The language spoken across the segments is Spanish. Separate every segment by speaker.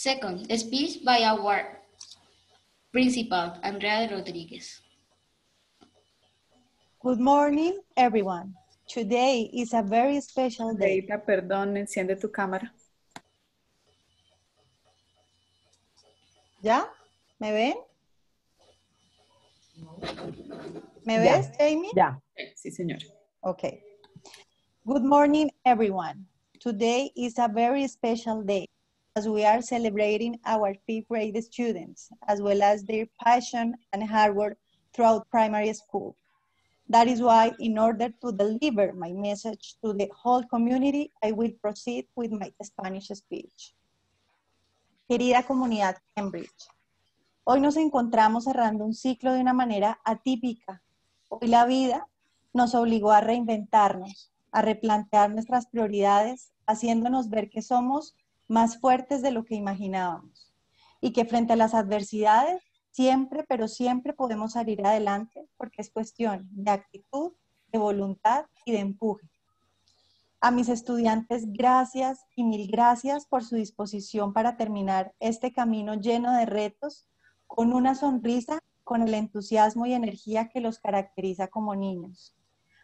Speaker 1: Second, speech by our principal, Andrea Rodriguez.
Speaker 2: Good morning, everyone. Today is a very special day.
Speaker 3: Deita, perdón, enciende tu cámara.
Speaker 2: ¿Ya? ¿Me ven? ¿Me
Speaker 4: Ya.
Speaker 2: ves, Jamie?
Speaker 4: Ya.
Speaker 3: Sí, señor.
Speaker 2: Okay. Good morning, everyone. Today is a very special day as we are celebrating our fifth grade students, as well as their passion and hard work throughout primary school. That is why, in order to deliver my message to the whole community, I will proceed with my Spanish speech. Querida comunidad Cambridge, hoy nos encontramos cerrando un ciclo de una manera atípica. Hoy la vida nos obligó a reinventarnos, a replantear nuestras prioridades, haciéndonos ver que somos más fuertes de lo que imaginábamos y que frente a las adversidades siempre, pero siempre podemos salir adelante porque es cuestión de actitud, de voluntad y de empuje. A mis estudiantes, gracias y mil gracias por su disposición para terminar este camino lleno de retos con una sonrisa, con el entusiasmo y energía que los caracteriza como niños.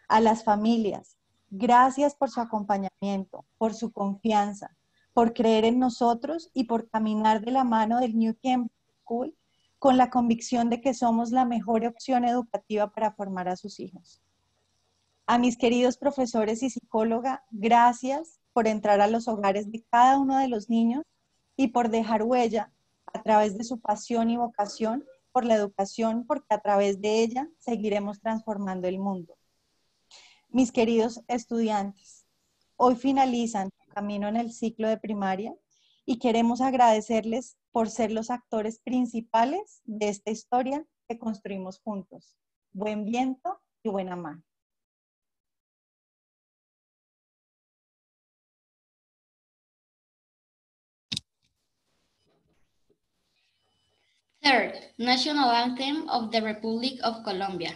Speaker 2: A las familias, gracias por su acompañamiento, por su confianza, por creer en nosotros y por caminar de la mano del New Cambridge School con la convicción de que somos la mejor opción educativa para formar a sus hijos. A mis queridos profesores y psicóloga, gracias por entrar a los hogares de cada uno de los niños y por dejar huella a través de su pasión y vocación por la educación, porque a través de ella seguiremos transformando el mundo. Mis queridos estudiantes, hoy finalizan camino en el ciclo de primaria y queremos agradecerles por ser los actores principales de esta historia que construimos juntos. Buen viento y buena mano.
Speaker 1: Third, National Anthem of the Republic of Colombia.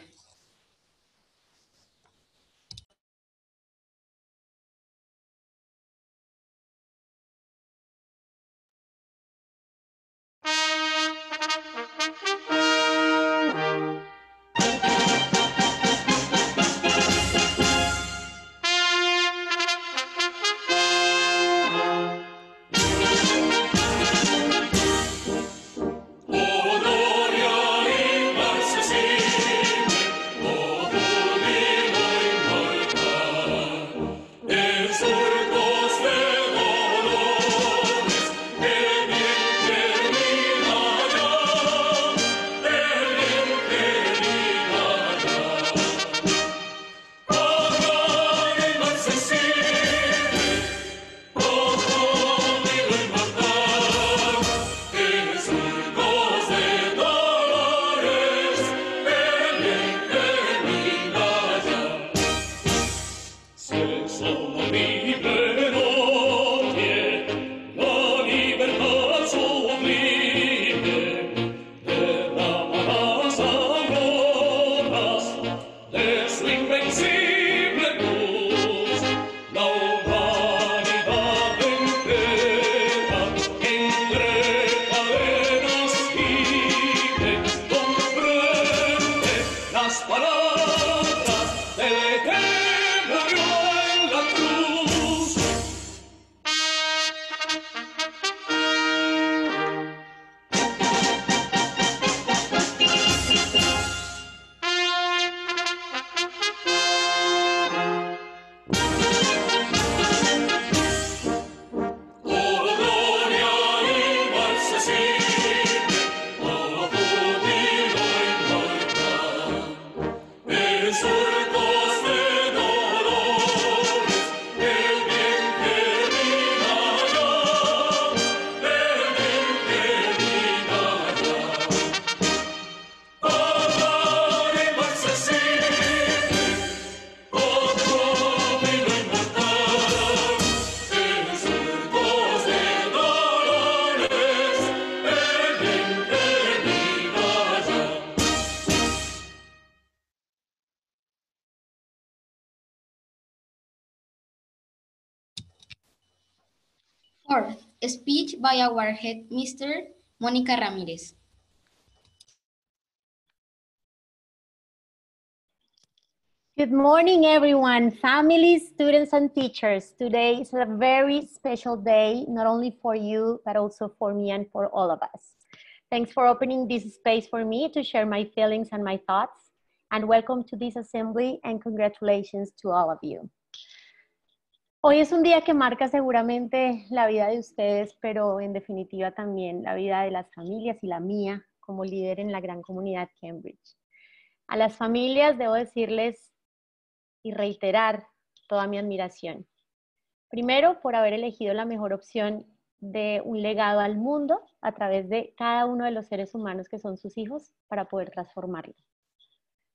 Speaker 1: 4.
Speaker 5: Speech by our head, Mr. Mónica Ramírez.
Speaker 6: Good morning, everyone, families, students, and teachers. Today is a very special day, not only for you, but also for me and for all of us. Thanks for opening this space for me to share my feelings and my thoughts, and welcome to this assembly, and congratulations to all of you. Hoy es un día que marca seguramente la vida de ustedes, pero en definitiva también la vida de las familias y la mía como líder en la gran comunidad Cambridge. A las familias debo decirles y reiterar toda mi admiración. Primero, por haber elegido la mejor opción de un legado al mundo a través de cada uno de los seres humanos que son sus hijos para poder transformarlo.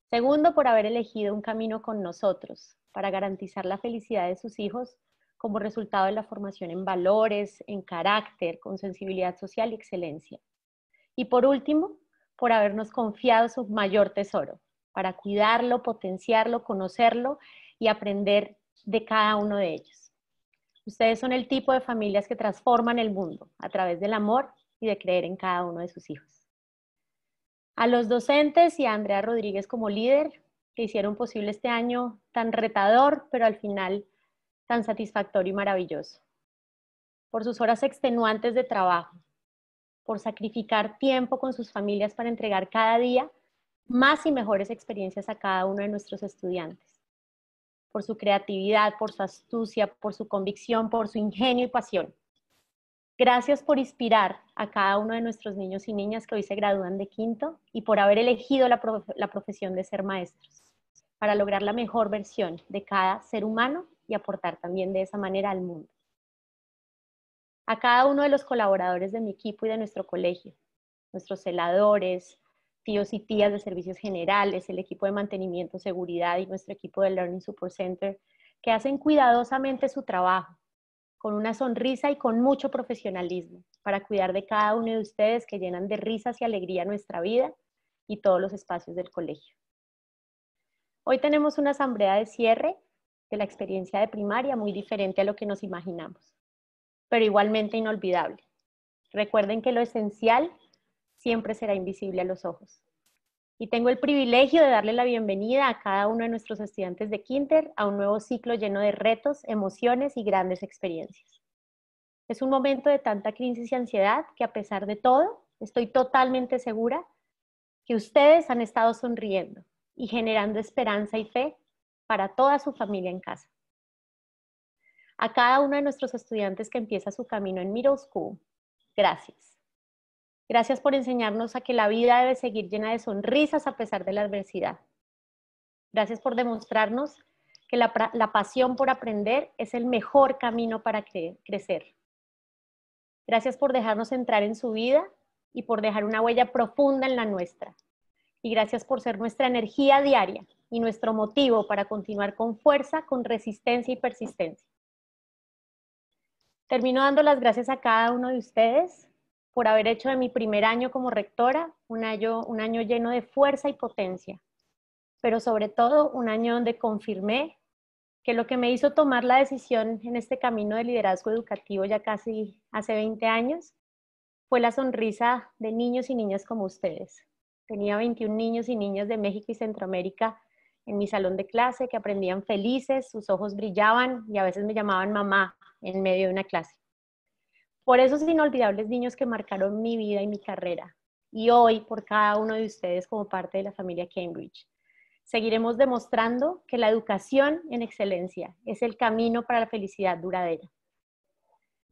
Speaker 6: Segundo, por haber elegido un camino con nosotros para garantizar la felicidad de sus hijos como resultado de la formación en valores, en carácter, con sensibilidad social y excelencia. Y por último, por habernos confiado su mayor tesoro, para cuidarlo, potenciarlo, conocerlo y aprender de cada uno de ellos. Ustedes son el tipo de familias que transforman el mundo a través del amor y de creer en cada uno de sus hijos. A los docentes y a Andrea Rodríguez como líder, que hicieron posible este año tan retador, pero al final tan satisfactorio y maravilloso. Por sus horas extenuantes de trabajo, por sacrificar tiempo con sus familias para entregar cada día más y mejores experiencias a cada uno de nuestros estudiantes, por su creatividad, por su astucia, por su convicción, por su ingenio y pasión. Gracias por inspirar a cada uno de nuestros niños y niñas que hoy se gradúan de quinto y por haber elegido la, prof la profesión de ser maestros para lograr la mejor versión de cada ser humano y aportar también de esa manera al mundo. A cada uno de los colaboradores de mi equipo y de nuestro colegio, nuestros celadores, tíos y tías de servicios generales, el equipo de mantenimiento, seguridad y nuestro equipo de Learning Support Center, que hacen cuidadosamente su trabajo, con una sonrisa y con mucho profesionalismo, para cuidar de cada uno de ustedes que llenan de risas y alegría nuestra vida y todos los espacios del colegio. Hoy tenemos una asamblea de cierre de la experiencia de primaria muy diferente a lo que nos imaginamos, pero igualmente inolvidable. Recuerden que lo esencial siempre será invisible a los ojos. Y tengo el privilegio de darle la bienvenida a cada uno de nuestros estudiantes de Quinter a un nuevo ciclo lleno de retos, emociones y grandes experiencias. Es un momento de tanta crisis y ansiedad que a pesar de todo, estoy totalmente segura que ustedes han estado sonriendo y generando esperanza y fe para toda su familia en casa. A cada uno de nuestros estudiantes que empieza su camino en Middle School, gracias. Gracias por enseñarnos a que la vida debe seguir llena de sonrisas a pesar de la adversidad. Gracias por demostrarnos que la, pasión por aprender es el mejor camino para cre crecer. Gracias por dejarnos entrar en su vida y por dejar una huella profunda en la nuestra. Y gracias por ser nuestra energía diaria y nuestro motivo para continuar con fuerza, con resistencia y persistencia. Termino dando las gracias a cada uno de ustedes por haber hecho de mi primer año como rectora un año, un año lleno de fuerza y potencia, pero sobre todo un año donde confirmé que lo que me hizo tomar la decisión en este camino de liderazgo educativo ya casi hace 20 años fue la sonrisa de niños y niñas como ustedes. Tenía 21 niños y niñas de México y Centroamérica en mi salón de clase que aprendían felices, sus ojos brillaban y a veces me llamaban mamá en medio de una clase por esos inolvidables niños que marcaron mi vida y mi carrera, y hoy por cada uno de ustedes como parte de la familia Cambridge. Seguiremos demostrando que la educación en excelencia es el camino para la felicidad duradera.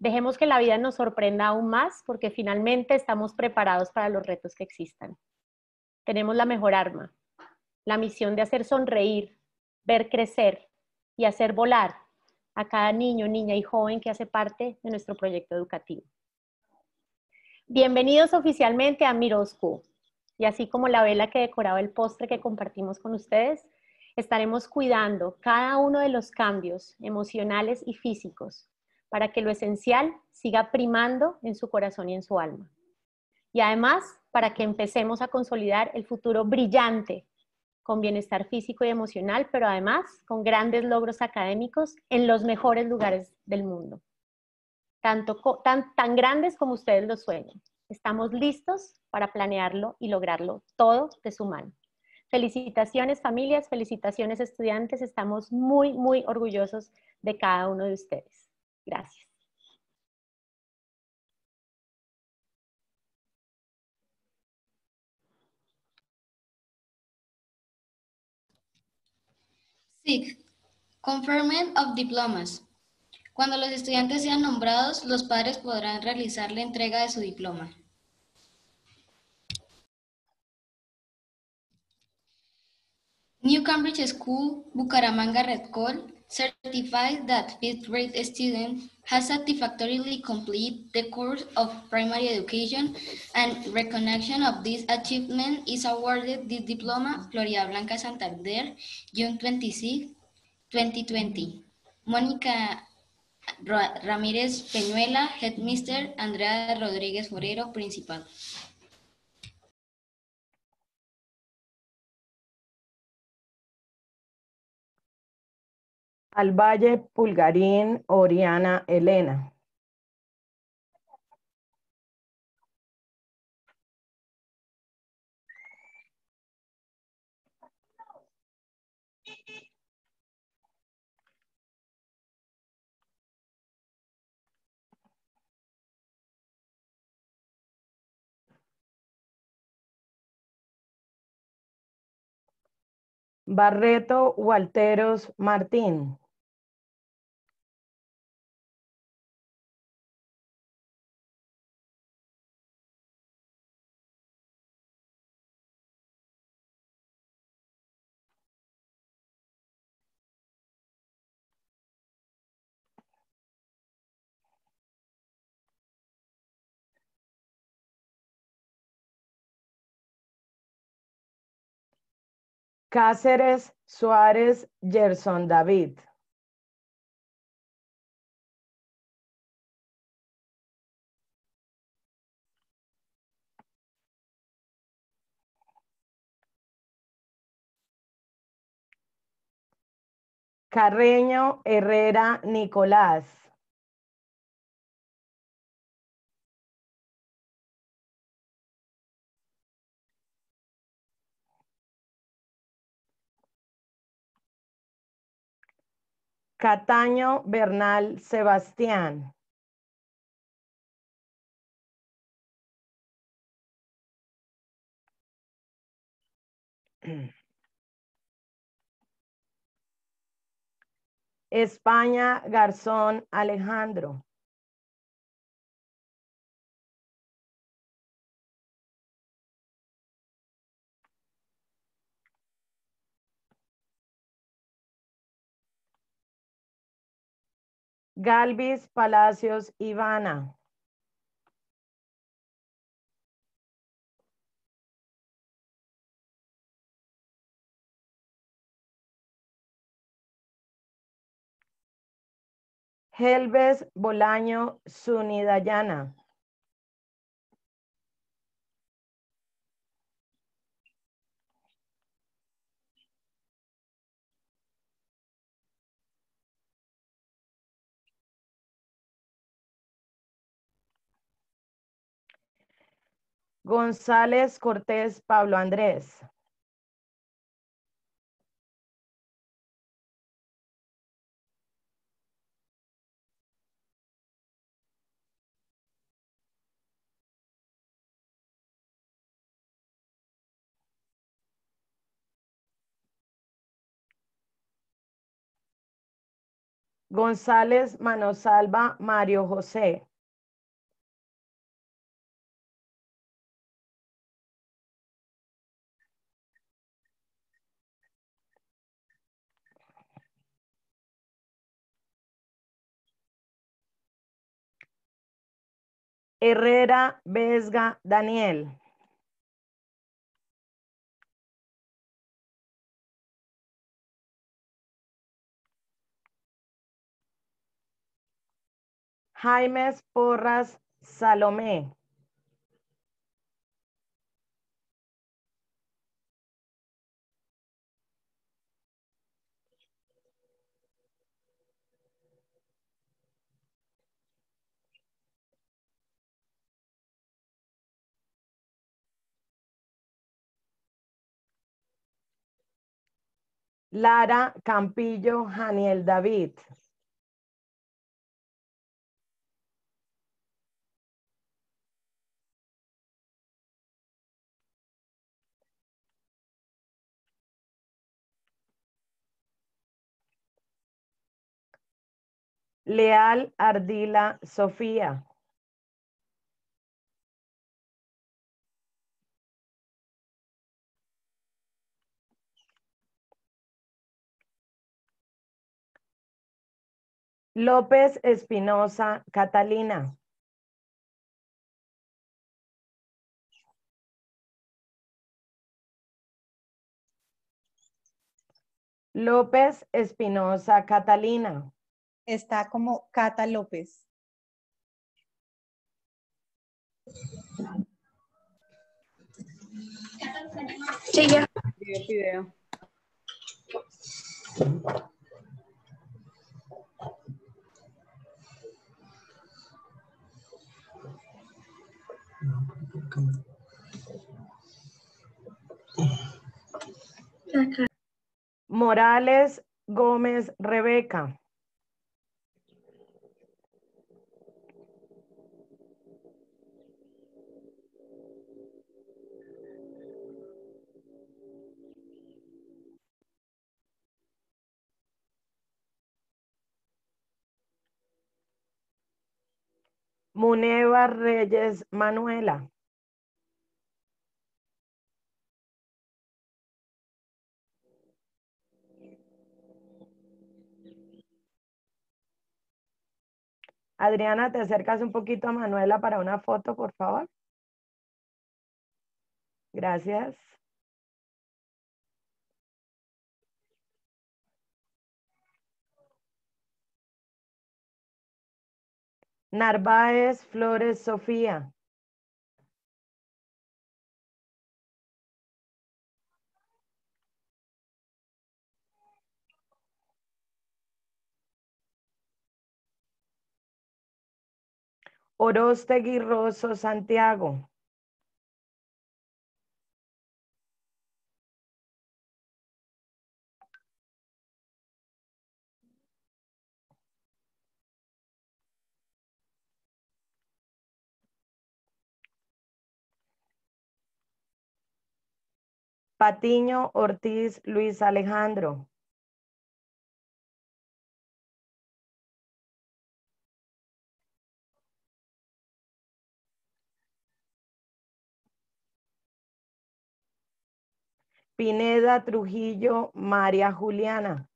Speaker 6: Dejemos que la vida nos sorprenda aún más porque finalmente estamos preparados para los retos que existan. Tenemos la mejor arma, la misión de hacer sonreír, ver crecer y hacer volar a cada niño, niña y joven que hace parte de nuestro proyecto educativo. Bienvenidos oficialmente a School. Y así como la vela que decoraba el postre que compartimos con ustedes, estaremos cuidando cada uno de los cambios emocionales y físicos para que lo esencial siga primando en su corazón y en su alma. Y además, para que empecemos a consolidar el futuro brillante con bienestar físico y emocional, pero además con grandes logros académicos en los mejores lugares del mundo. tanto, tan, tan grandes como ustedes lo sueñan. Estamos listos para planearlo y lograrlo todo de su mano. Felicitaciones familias, felicitaciones estudiantes. Estamos muy, muy orgullosos de cada uno de ustedes. Gracias.
Speaker 7: Six, conferment of diplomas. Cuando los estudiantes sean nombrados, los padres podrán realizar la entrega de su diploma. New Cambridge School, Bucaramanga Red Call, certifies that fifth grade student has satisfactorily completed the course of primary education and recognition of this achievement is awarded this diploma Florida Blanca Santander, June 26, 2020. Mónica Ra- Ramírez Peñuela, Headmister, Andrea Rodríguez Forero, Principal.
Speaker 4: Al Valle Pulgarín, Oriana Elena. Barreto Walteros Martín. Cáceres Suárez Gerson David. Carreño Herrera Nicolás. Cataño Bernal Sebastián. España Garzón Alejandro. Galvis Palacios Ivana. Helves Bolaño Sunidayana. González Cortés Pablo Andrés. González Manosalva Mario José. Herrera Vesga Daniel. Jaimes Porras Salomé. Lara Campillo Janiel David. Leal Ardila Sofía. López Espinosa Catalina. López Espinosa Catalina.
Speaker 2: Está como Cata López.
Speaker 8: Video, video.
Speaker 4: Morales Gómez Rebeca. Muneva Reyes Manuela. Adriana, te acercas un poquito a Manuela para una foto, por favor. Gracias. Narváez Flores Sofía. Orostegui Rosso Santiago. Patiño Ortiz Luis Alejandro. Pineda Trujillo María Juliana.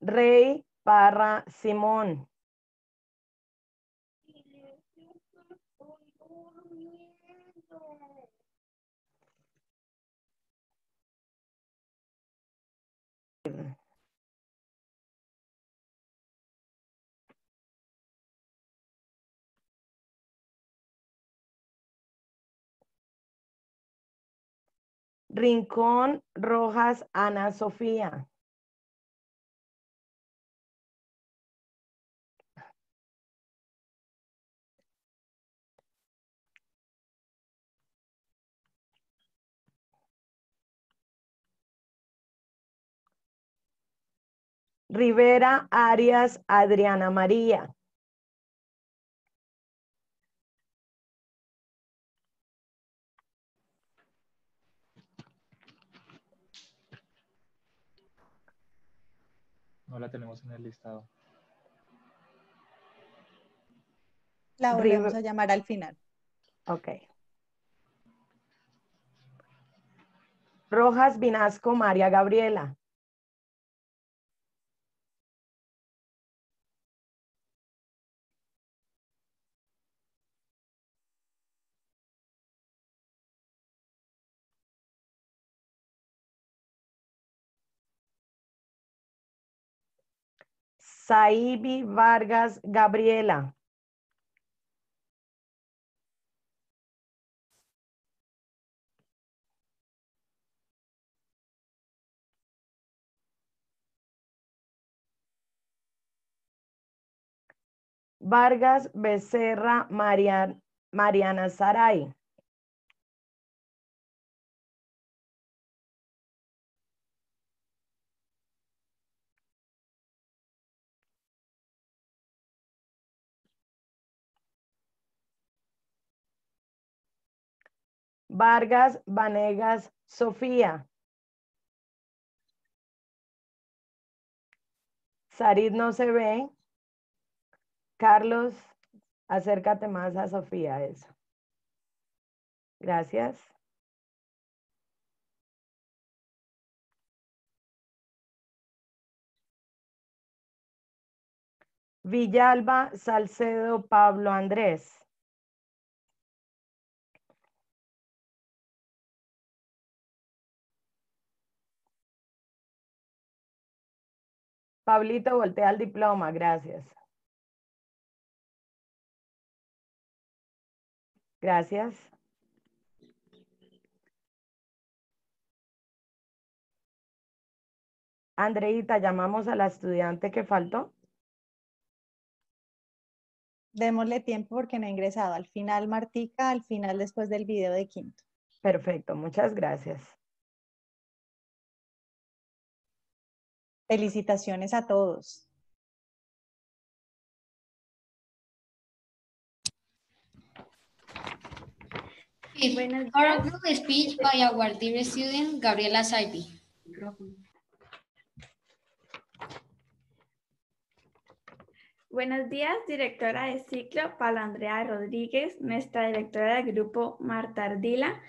Speaker 4: Rey Parra Simón. Rincón Rojas Ana Sofía. Rivera Arias Adriana María.
Speaker 9: No la tenemos en el listado.
Speaker 2: La volvemos a llamar al final.
Speaker 4: Ok. Rojas Vinasco María Gabriela. Saibi Vargas Gabriela. Vargas Becerra Marian- Mariana Saray. Vargas Vanegas Sofía. Sarid no se ve. Carlos, acércate más a Sofía, eso. Gracias. Villalba Salcedo Pablo Andrés. Pablito, voltea el diploma, gracias. Gracias. Andreita, llamamos a la estudiante que faltó.
Speaker 2: Démosle tiempo porque no ha ingresado. Al final, Martica, al final después del video de quinto.
Speaker 4: Perfecto, muchas gracias.
Speaker 2: Felicitaciones a todos.
Speaker 5: Group speech by our dear student, Gabriela Saibi.
Speaker 8: Buenos días, directora de ciclo Paula Andrea Rodríguez, nuestra directora del grupo Marta Ardila,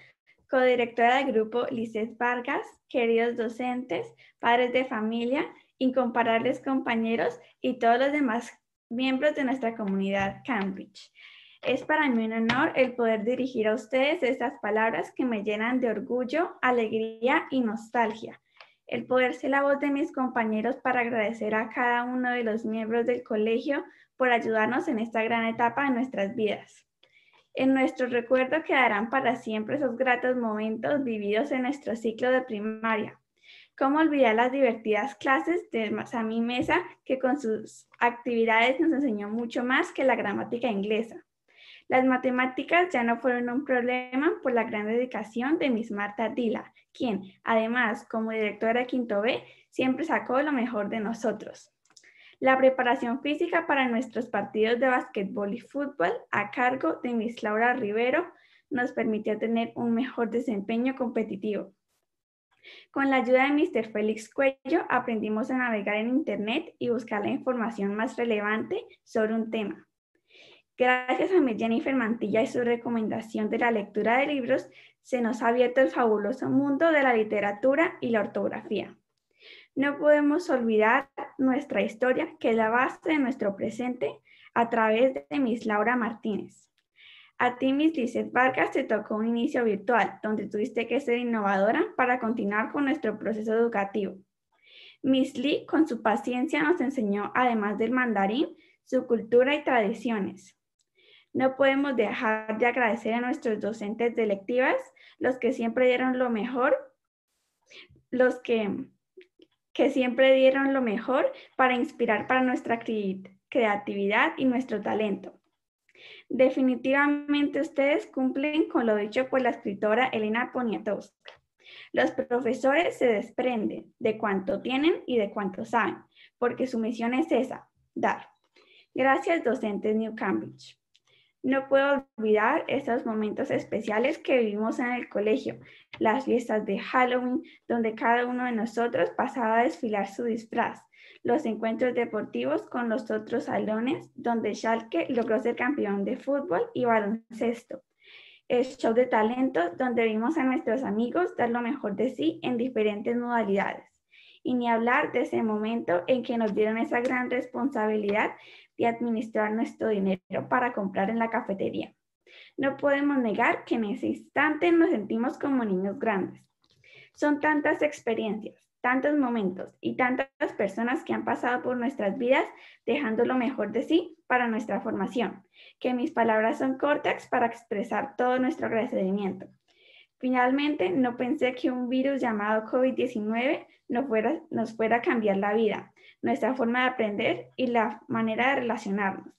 Speaker 8: codirectora del grupo Lisset Vargas, queridos docentes, padres de familia, incomparables compañeros y todos los demás miembros de nuestra comunidad Cambridge. Es para mí un honor el poder dirigir a ustedes estas palabras que me llenan de orgullo, alegría y nostalgia el poder ser la voz de mis compañeros para agradecer a cada uno de los miembros del colegio por ayudarnos en esta gran etapa de nuestras vidas. En nuestro recuerdo quedarán para siempre esos gratos momentos vividos en nuestro ciclo de primaria. ¿Cómo olvidar las divertidas clases de Sami Mesa que con sus actividades nos enseñó mucho más que la gramática inglesa? Las matemáticas ya no fueron un problema por la gran dedicación de Miss Marta Dila, quien, además, como directora de Quinto B, siempre sacó lo mejor de nosotros. La preparación física para nuestros partidos de básquetbol y fútbol a cargo de Miss Laura Rivero nos permitió tener un mejor desempeño competitivo. Con la ayuda de Mr. Félix Cuello aprendimos a navegar en Internet y buscar la información más relevante sobre un tema. Gracias a mi Jennifer Mantilla y su recomendación de la lectura de libros, se nos ha abierto el fabuloso mundo de la literatura y la ortografía. No podemos olvidar nuestra historia, que es la base de nuestro presente, a través de Miss Laura Martínez. A ti, Miss Lizeth Vargas, te tocó un inicio virtual, donde tuviste que ser innovadora para continuar con nuestro proceso educativo. Miss Lee, con su paciencia, nos enseñó, además del mandarín, su cultura y tradiciones. No podemos dejar de agradecer a nuestros docentes de los que siempre dieron lo mejor, los que, que siempre dieron lo mejor para inspirar para nuestra cre- creatividad y nuestro talento. Definitivamente ustedes cumplen con lo dicho por la escritora Elena Poniatowska. Los profesores se desprenden de cuánto tienen y de cuánto saben, porque su misión es esa, dar. Gracias, docentes New Cambridge. No puedo olvidar estos momentos especiales que vivimos en el colegio, las fiestas de Halloween, donde cada uno de nosotros pasaba a desfilar su disfraz, los encuentros deportivos con los otros salones, donde Schalke logró ser campeón de fútbol y baloncesto, el show de talentos, donde vimos a nuestros amigos dar lo mejor de sí en diferentes modalidades. Y ni hablar de ese momento en que nos dieron esa gran responsabilidad de administrar nuestro dinero para comprar en la cafetería. No podemos negar que en ese instante nos sentimos como niños grandes. Son tantas experiencias, tantos momentos y tantas personas que han pasado por nuestras vidas dejando lo mejor de sí para nuestra formación, que mis palabras son cortas para expresar todo nuestro agradecimiento. Finalmente, no pensé que un virus llamado COVID-19 nos fuera, nos fuera a cambiar la vida, nuestra forma de aprender y la manera de relacionarnos.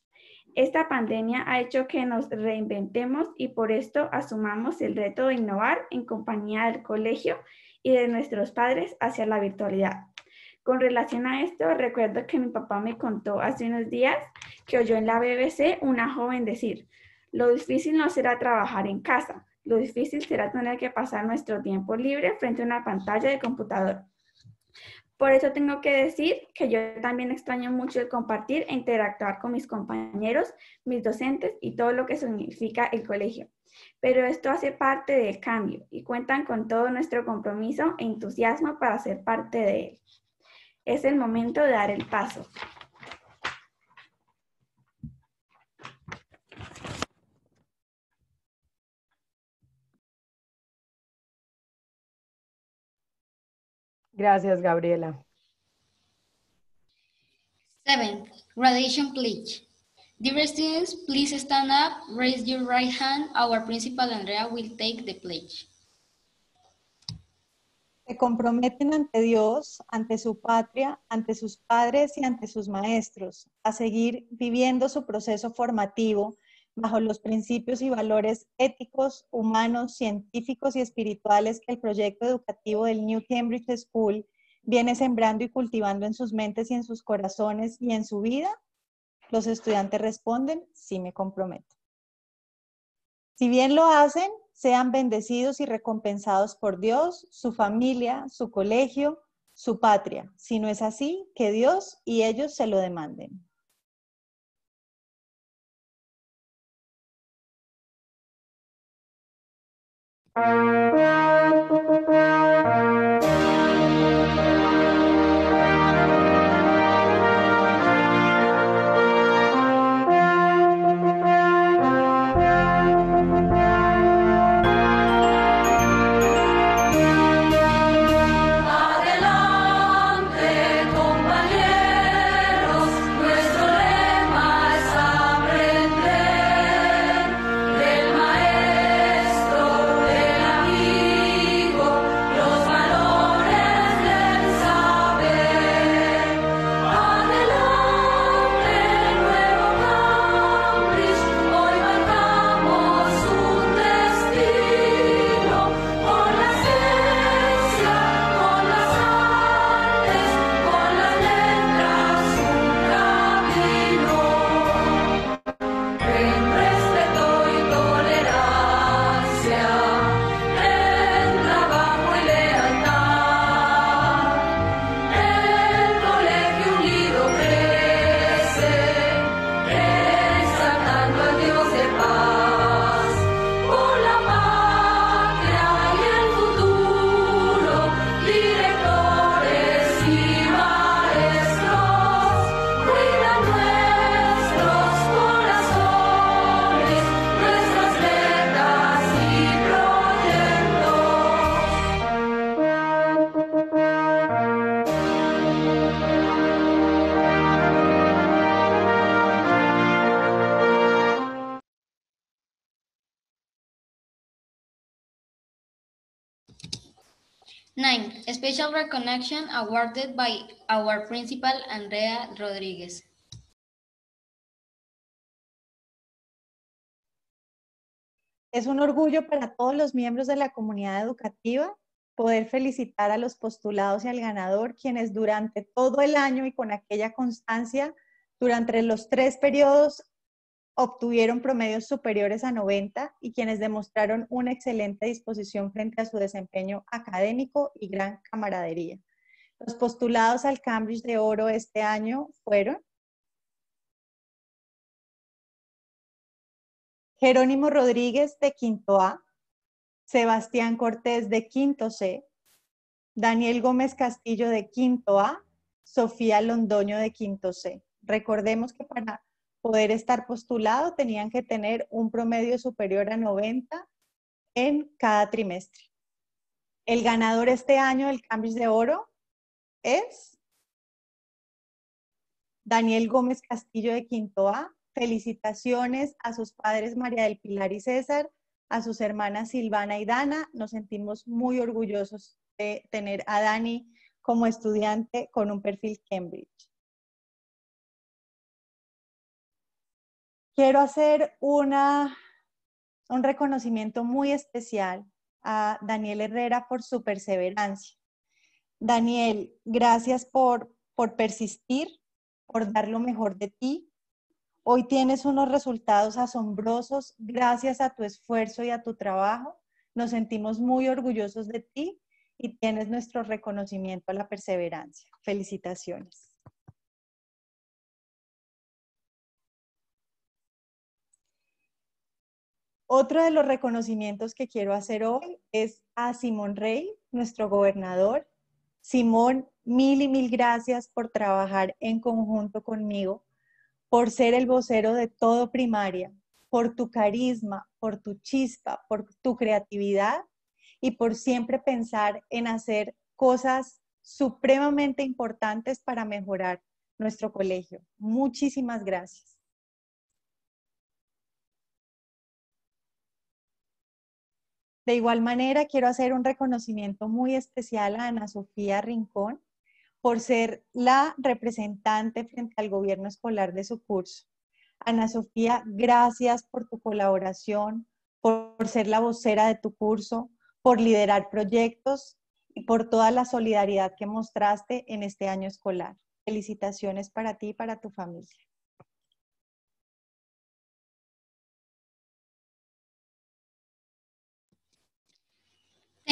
Speaker 8: Esta pandemia ha hecho que nos reinventemos y por esto asumamos el reto de innovar en compañía del colegio y de nuestros padres hacia la virtualidad. Con relación a esto, recuerdo que mi papá me contó hace unos días que oyó en la BBC una joven decir, lo difícil no será trabajar en casa, lo difícil será tener que pasar nuestro tiempo libre frente a una pantalla de computador. Por eso tengo que decir que yo también extraño mucho el compartir e interactuar con mis compañeros, mis docentes y todo lo que significa el colegio. Pero esto hace parte del cambio y cuentan con todo nuestro compromiso e entusiasmo para ser parte de él. Es el momento de dar el paso.
Speaker 4: Gracias, Gabriela.
Speaker 7: Seventh, graduation pledge. Dear students, please stand up, raise your right hand. Our principal Andrea will take the pledge.
Speaker 2: Se comprometen ante Dios, ante su patria, ante sus padres y ante sus maestros a seguir viviendo su proceso formativo bajo los principios y valores éticos, humanos, científicos y espirituales que el proyecto educativo del New Cambridge School viene sembrando y cultivando en sus mentes y en sus corazones y en su vida? Los estudiantes responden, sí me comprometo. Si bien lo hacen, sean bendecidos y recompensados por Dios, su familia, su colegio, su patria. Si no es así, que Dios y ellos se lo demanden.
Speaker 10: Adelante,
Speaker 7: recognition awarded by our principal Andrea Rodriguez.
Speaker 2: Es un orgullo para todos los miembros de la comunidad educativa poder felicitar a los postulados y al ganador, quienes durante todo el año y con aquella constancia, durante los tres periodos, obtuvieron promedios superiores a 90 y quienes demostraron una excelente disposición frente a su desempeño académico y gran camaradería. Los postulados al Cambridge de Oro este año fueron Jerónimo Rodríguez de Quinto A, Sebastián Cortés de Quinto C, Daniel Gómez Castillo de Quinto A, Sofía Londoño de Quinto C. Recordemos que para poder estar postulado tenían que tener un promedio superior a 90 en cada trimestre. El ganador este año del Cambridge de Oro es Daniel Gómez Castillo de Quinto A. Felicitaciones a sus padres María del Pilar y César, a sus hermanas Silvana y Dana. Nos sentimos muy orgullosos de tener a Dani como estudiante con un perfil Cambridge. Quiero hacer un reconocimiento muy especial a Daniel Herrera por su perseverancia. Daniel, gracias por, por persistir, por dar lo mejor de ti. Hoy tienes unos resultados asombrosos gracias a tu esfuerzo y a tu trabajo. Nos sentimos muy orgullosos de ti y tienes nuestro reconocimiento a la perseverancia. Felicitaciones. Otro de los reconocimientos que quiero hacer hoy es a Simón Rey, nuestro gobernador. Simón, mil y mil gracias por trabajar en conjunto conmigo, por ser el vocero de todo primaria, por tu carisma, por tu chispa, por tu creatividad y por siempre pensar en hacer cosas supremamente importantes para mejorar nuestro colegio. Muchísimas gracias. De igual manera, quiero hacer un reconocimiento muy especial a Ana Sofía Rincón por ser la representante frente al gobierno escolar de su curso. Ana Sofía, gracias por tu colaboración, por ser la vocera de tu curso, por liderar proyectos y por toda la solidaridad que mostraste en este año escolar. Felicitaciones para ti y para tu familia.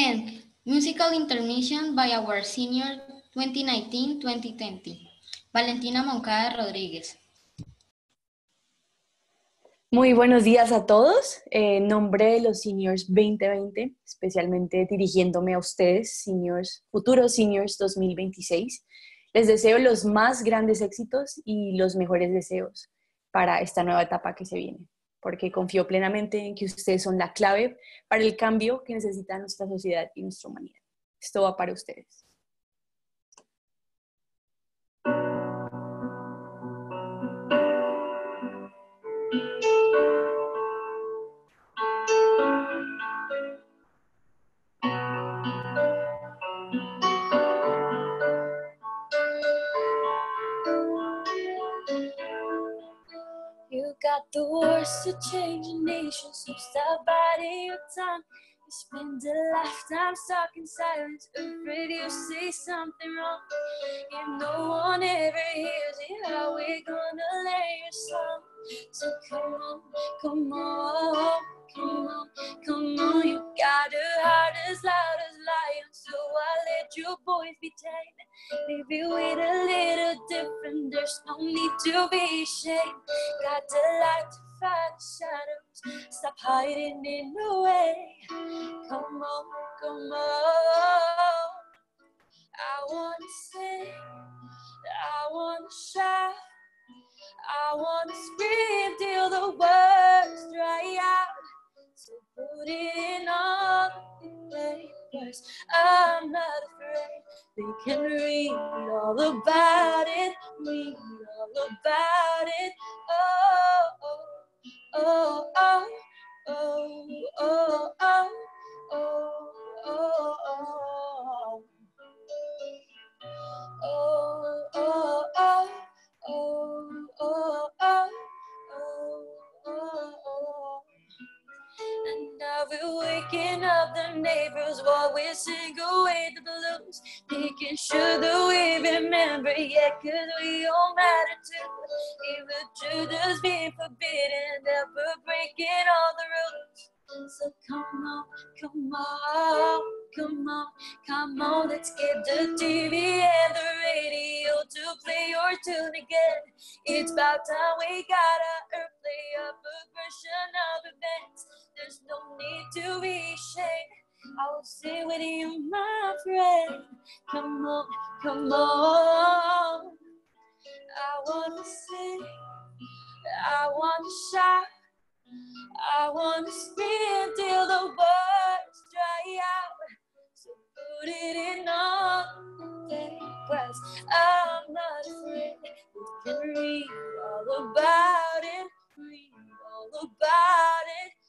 Speaker 5: Tenth, musical intermission by our senior 2019-2020. Valentina Moncada Rodríguez.
Speaker 9: Muy buenos días a todos. En nombre de los Seniors 2020, especialmente dirigiéndome a ustedes, seniors, futuros Seniors 2026, les deseo los más grandes éxitos y los mejores deseos para esta nueva etapa que se viene, porque confío plenamente en que ustedes son la clave para el cambio que necesita nuestra sociedad y nuestra humanidad. Esto va para ustedes.
Speaker 10: The words to change a nation, so stop biding your time. You spend a lifetime stuck in silence, afraid you say something wrong. If no one ever hears it, how we gonna lay your song? So come on, come on, come on, come on. You got a heart as loud as your voice be. Maybe a little different, there's no need to be ashamed. Got the light to fight the shadows, stop hiding in the way. Come on, come on. I wanna sing, I wanna shout, I wanna scream till the words dry out. So put in all the papers. I'm not afraid. They can read all about it, read all about it. Oh, oh, oh, oh, oh, oh, oh, oh, oh, oh. Oh, oh, oh, oh, oh, And we're waking up the neighbors while we sing away the blues. Making sure that we remember, yeah, cause we all matter too. The truth is being forbidden, we're breaking all the rules. So come on, come on, come on, come on, let's get the TV and the radio to play your tune again. It's about time we gotta play up a version of events. There's no need to be ashamed. I will sing with you, my friend. Come on, come on. I wanna sing, I wanna shout. I wanna scream till the words dry out. So put it in all the. I'm not afraid. You can read all about it. Read all about it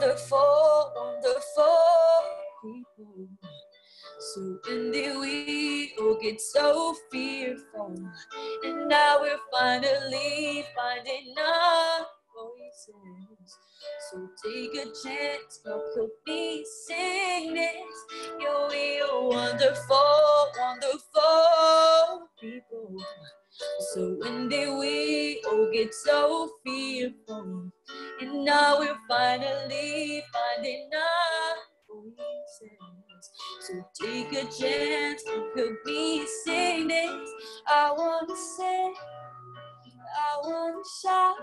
Speaker 10: wonderful, wonderful people. So when did we all get so fearful? And now we're finally finding our voices. So take a chance, what could be sing this? Yo, we are wonderful, wonderful people. So when did we all get so fearful? And now we're finally finding our voices. So take a chance, what could be sing this? I wanna say, I wanna shout.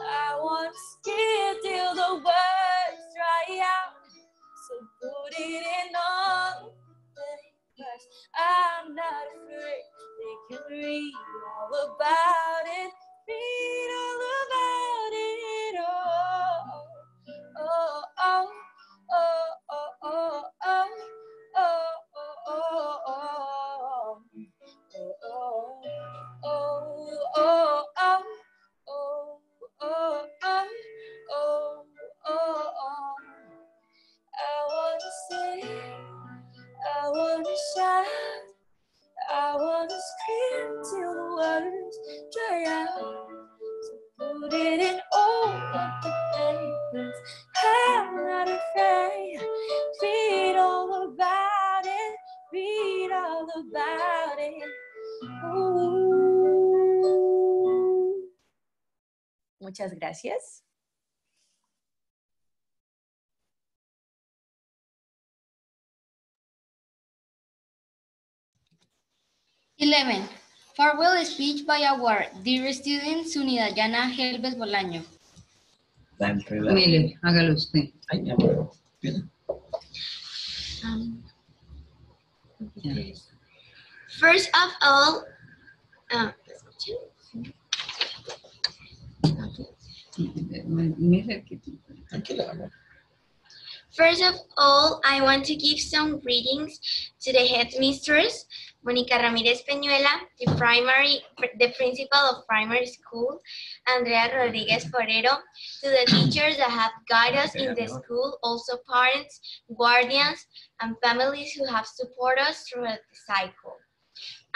Speaker 10: I want to scream till the words dry out. So put it in all papers. I'm not afraid. They can read all about it. Read
Speaker 9: Muchas gracias.
Speaker 5: Eleven. Farewell speech by our dear student Sunidayana Helves Bolaño.
Speaker 11: Mire, hágalo usted. Ya.
Speaker 12: First of all,
Speaker 11: Mire que
Speaker 12: first of all, I want to give some greetings to the headmistress, Monica Ramirez Peñuela, the primary, the principal of primary school, Andrea Rodriguez Forero, to the teachers that have guided us in the school, also parents, guardians, and families who have supported us throughout the cycle.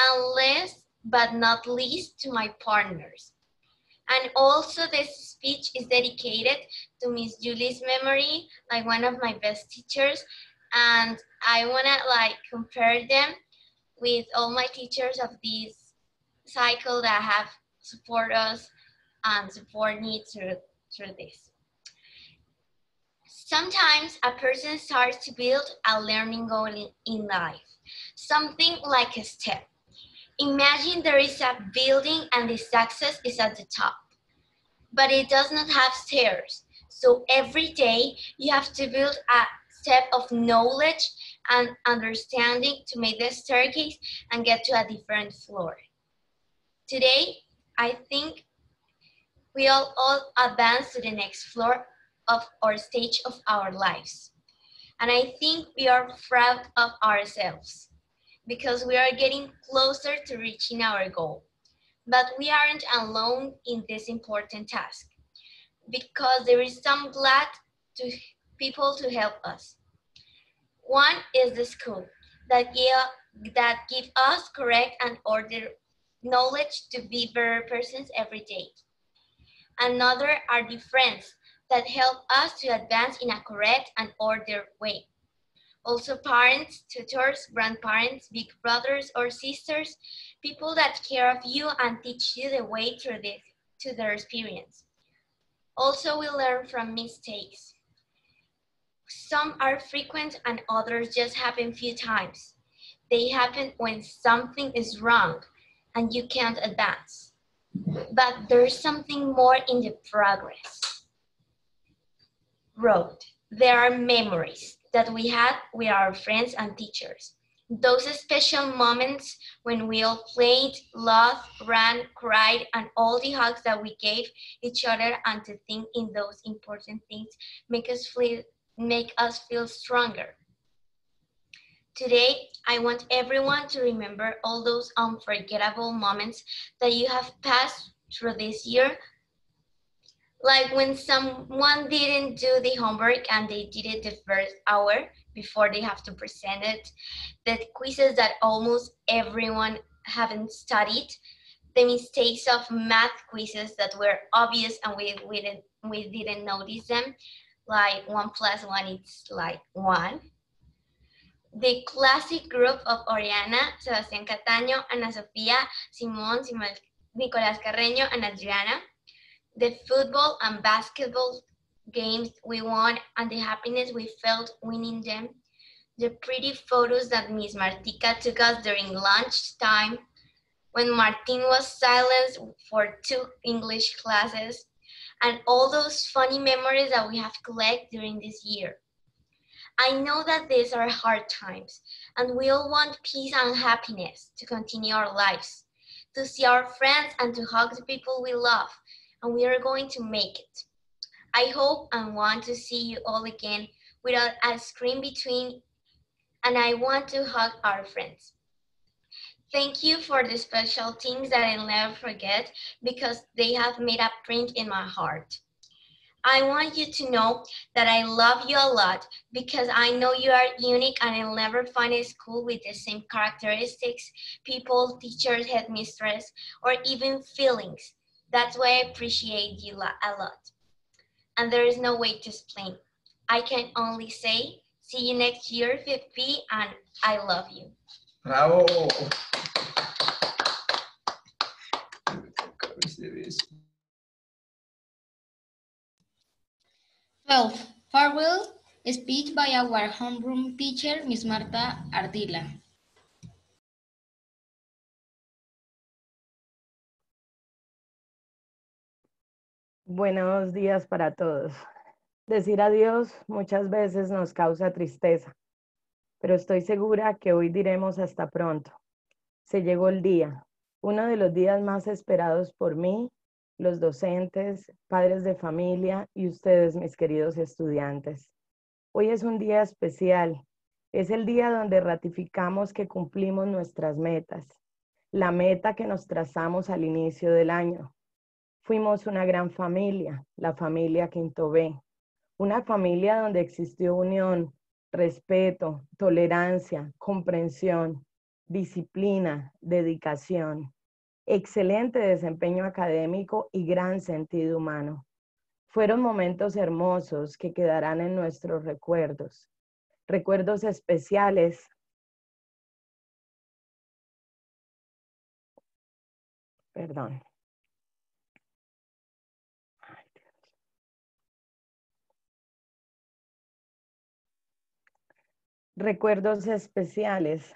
Speaker 12: And last but not least, to my partners. And also this speech is dedicated to Miss Julie's memory, like one of my best teachers. And I wanna like compare them with all my teachers of this cycle that have support us and support me through, through this. Sometimes a person starts to build a learning goal in- in life, something like a step. Imagine there is a building and the success is at the top, but it does not have stairs. So every day you have to build a step of knowledge and understanding to make the staircase and get to a different floor. Today, I think we all, all advance to the next floor of our stage of our lives. And I think we are proud of ourselves because we are getting closer to reaching our goal. But we aren't alone in this important task because there is some glad to people to help us. One is the school that give, that give us correct and order knowledge to be better persons every day. Another are the friends that help us to advance in a correct and ordered way. Also parents, tutors, grandparents, big brothers or sisters, people that care of you and teach you the way through this, to their experience. Also we learn from mistakes. Some are frequent and others just happen few times. They happen when something is wrong and you can't advance. But there's something more in the progress. Road. There are memories that we had with our friends and teachers. Those special moments when we all played, laughed, ran, cried, and all the hugs that we gave each other and to think in those important things make us feel make us feel stronger. Today, I want everyone to remember all those unforgettable moments that you have passed through this year Like when someone didn't do the homework and they did it the first hour before they have to present it, the quizzes that almost everyone haven't studied, the mistakes of math quizzes that were obvious and we, we, didn't, we didn't notice them, like one plus one is like one. The classic group of Oriana, Sebastián Cataño, Ana Sofía, Simón Nicolás Carreño, and Adriana. The football and basketball games we won and the happiness we felt winning them. The pretty photos that Miss Martica took us during lunchtime when Martin was silenced for two English classes and all those funny memories that we have collected during this year. I know that these are hard times and we all want peace and happiness to continue our lives, to see our friends and to hug the people we love, and we are going to make it. I hope and want to see you all again without a screen between, and I want to hug our friends. Thank you for the special things that I'll never forget because they have made a print in my heart. I want you to know that I love you a lot because I know you are unique and I'll never find a school with the same characteristics, people, teachers, headmistress, or even feelings. That's why I appreciate you a lot. And there is no way to explain. I can only say, see you next year, 5P, and I love you.
Speaker 3: Bravo.
Speaker 5: 12. Farewell speech by our homeroom teacher, Miss Marta Ardila.
Speaker 4: Buenos días para todos. Decir adiós muchas veces nos causa tristeza, pero estoy segura que hoy diremos hasta pronto. Se llegó el día, uno de los días más esperados por mí, los docentes, padres de familia y ustedes, mis queridos estudiantes. Hoy es un día especial. Es el día donde ratificamos que cumplimos nuestras metas, la meta que nos trazamos al inicio del año. Fuimos una gran familia, la familia Quinto B, una familia donde existió unión, respeto, tolerancia, comprensión, disciplina, dedicación, excelente desempeño académico y gran sentido humano. Fueron momentos hermosos que quedarán en nuestros recuerdos, recuerdos especiales. Perdón. Recuerdos especiales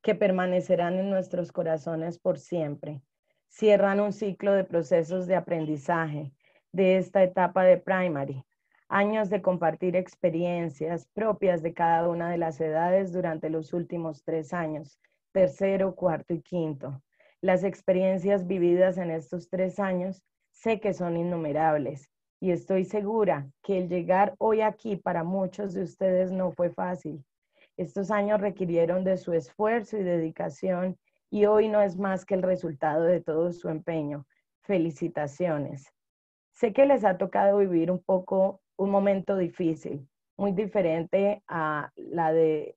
Speaker 4: que permanecerán en nuestros corazones por siempre. Cierran un ciclo de procesos de aprendizaje de esta etapa de primary, años de compartir experiencias propias de cada una de las edades durante los últimos tres años, tercero, cuarto y quinto. Las experiencias vividas en estos tres años sé que son innumerables y estoy segura que el llegar hoy aquí para muchos de ustedes no fue fácil. Estos años requirieron de su esfuerzo y dedicación y hoy no es más que el resultado de todo su empeño. Felicitaciones. Sé que les ha tocado vivir un poco un momento difícil, muy diferente a la de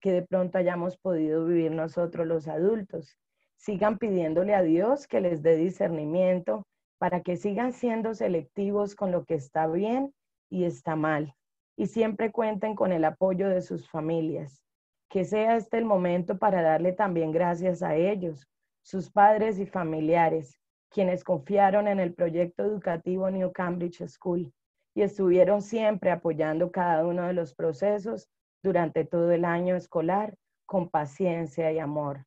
Speaker 4: que de pronto hayamos podido vivir nosotros los adultos. Sigan pidiéndole a Dios que les dé discernimiento para que sigan siendo selectivos con lo que está bien y está mal. Y siempre cuenten con el apoyo de sus familias. Que sea este el momento para darle también gracias a ellos, sus padres y familiares, quienes confiaron en el proyecto educativo New Cambridge School y estuvieron siempre apoyando cada uno de los procesos durante todo el año escolar con paciencia y amor.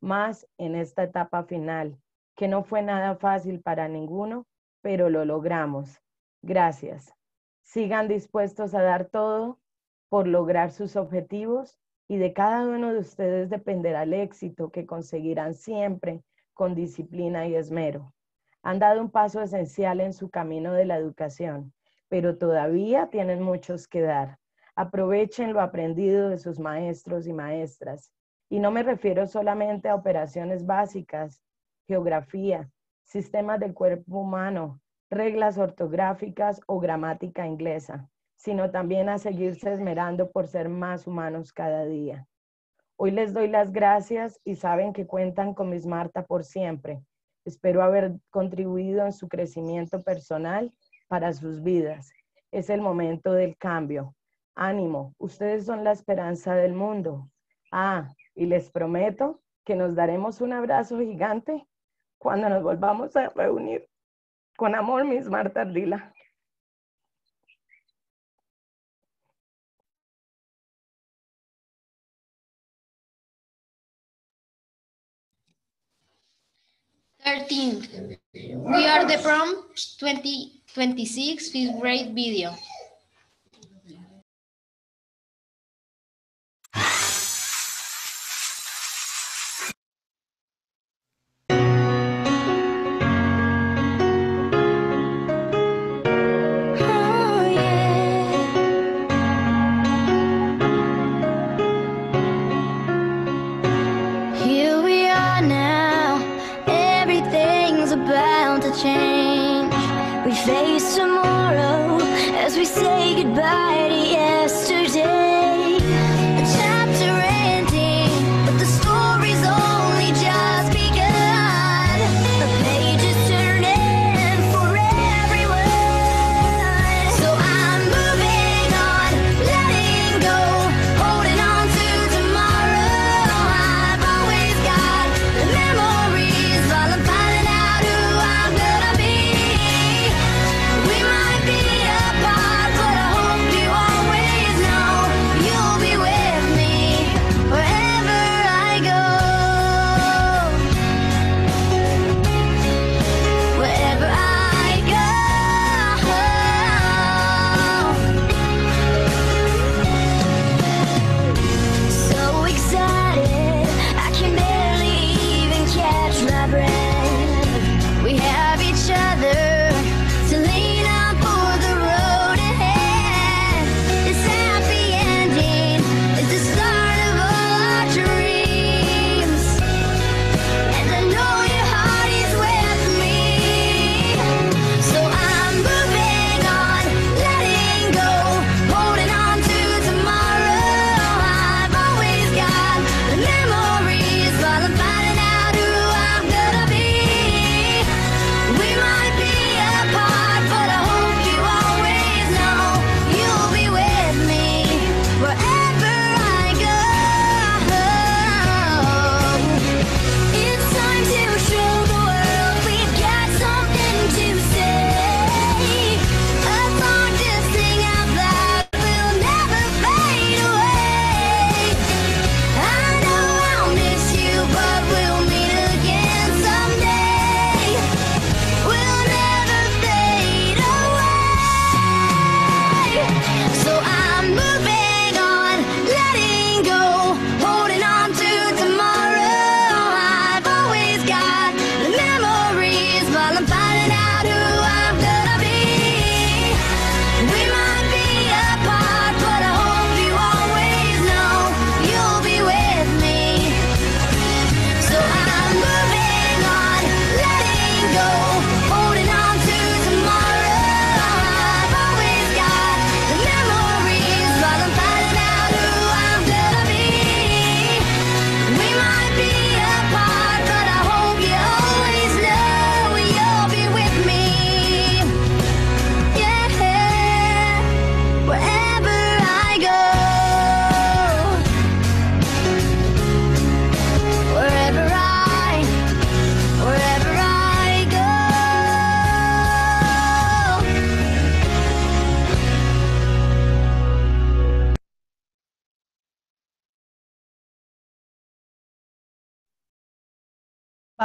Speaker 4: Más en esta etapa final, que no fue nada fácil para ninguno, pero lo logramos. Gracias. Sigan dispuestos a dar todo por lograr sus objetivos y de cada uno de ustedes dependerá el éxito que conseguirán siempre con disciplina y esmero. Han dado un paso esencial en su camino de la educación, pero todavía tienen muchos que dar. Aprovechen lo aprendido de sus maestros y maestras. Y no me refiero solamente a operaciones básicas, Geografía, sistemas del cuerpo humano, reglas ortográficas o gramática inglesa, sino también a seguirse esmerando por ser más humanos cada día. Hoy les doy las gracias y saben que cuentan con mis Marta por siempre. Espero haber contribuido en su crecimiento personal para sus vidas. Es el momento del cambio. Ánimo, ustedes son la esperanza del mundo. Ah, y les prometo que nos daremos un abrazo gigante cuando nos volvamos a reunir. Con amor, mis Marta Ardila.
Speaker 5: Thirteen. We are the from 2026 20, fifth grade video.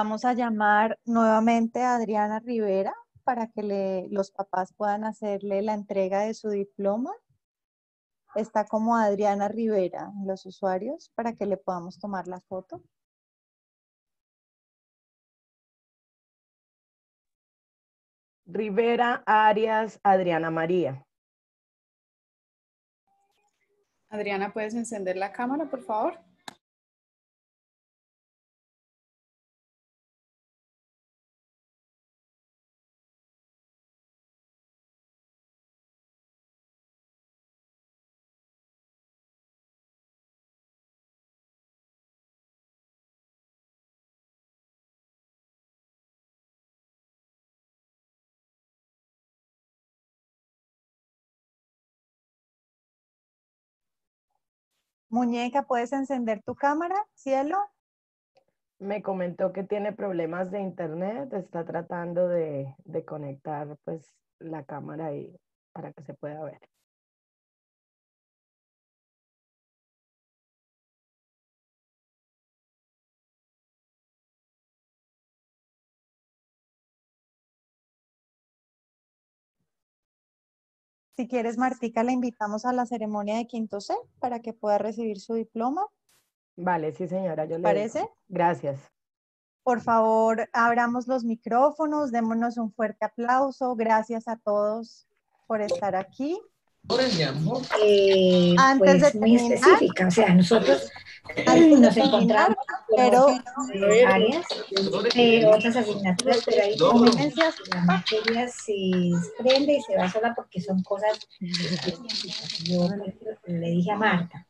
Speaker 2: Vamos a llamar nuevamente a Adriana Rivera para que los papás puedan hacerle la entrega de su diploma. Está como Adriana Rivera, los usuarios, para que le podamos tomar la foto.
Speaker 4: Rivera Arias, Adriana María.
Speaker 3: Adriana, ¿puedes encender la cámara, por favor?
Speaker 2: Muñeca, ¿puedes encender tu cámara, cielo?
Speaker 4: Me comentó que tiene problemas de internet, está tratando de, de conectar pues la cámara y para que se pueda ver.
Speaker 2: Si quieres, Martica, la invitamos a la ceremonia de quinto C para que pueda recibir su diploma.
Speaker 4: Vale, sí señora, yo le digo.
Speaker 2: ¿Parece?
Speaker 4: Gracias.
Speaker 2: Por favor, abramos los micrófonos, démonos un fuerte aplauso. Gracias a todos por estar aquí.
Speaker 13: Eh,
Speaker 2: Antes
Speaker 13: pues
Speaker 2: de
Speaker 13: muy específica. O sea, nosotros nos encontramos
Speaker 2: pero
Speaker 13: áreas, eh, otras asignaturas, pero ahí
Speaker 2: Convivencias.
Speaker 13: la materia se desprende y se va sola porque son cosas específicas. Yo le dije a Marta.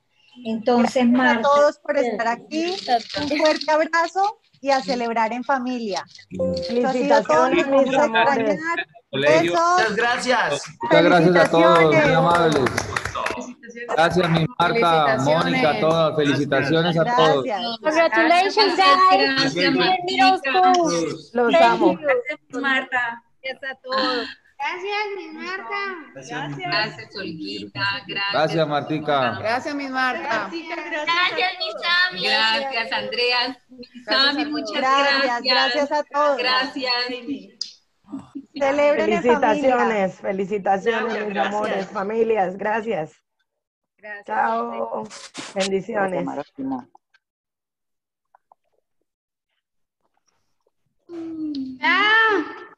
Speaker 13: Entonces,
Speaker 2: Gracias a
Speaker 13: Marta,
Speaker 2: todos por estar aquí. Un fuerte abrazo y a celebrar en familia.
Speaker 4: Felicitaciones, mis amores.
Speaker 14: Colegio.
Speaker 15: Muchas gracias.
Speaker 14: Muchas gracias a todos, muy amables. Gracias, mi Marta. Mónica, a todos. Felicitaciones a todos.
Speaker 2: Gracias.
Speaker 6: Congratulations, guys.
Speaker 11: Gracias.
Speaker 4: Los amo.
Speaker 8: Gracias, Marta.
Speaker 6: Gracias a todos.
Speaker 11: Gracias, Olguita. Gracias.
Speaker 14: Gracias, Martica.
Speaker 3: Gracias, mi Marta.
Speaker 12: Gracias, mis Sammy.
Speaker 11: Gracias, Andrea. Sammy, muchas
Speaker 2: Gracias,
Speaker 11: gracias.
Speaker 2: gracias a todos.
Speaker 11: Gracias.
Speaker 2: Celebren familia.
Speaker 4: Felicitaciones, felicitaciones,
Speaker 15: Gracias,
Speaker 4: mis
Speaker 15: gracias.
Speaker 4: amores, familias, gracias. Chao. Bendiciones. Chao.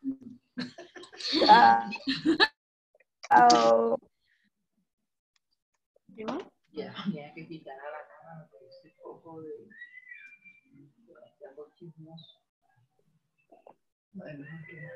Speaker 4: Chao.
Speaker 11: Ya, ya que quitar a la poco de... de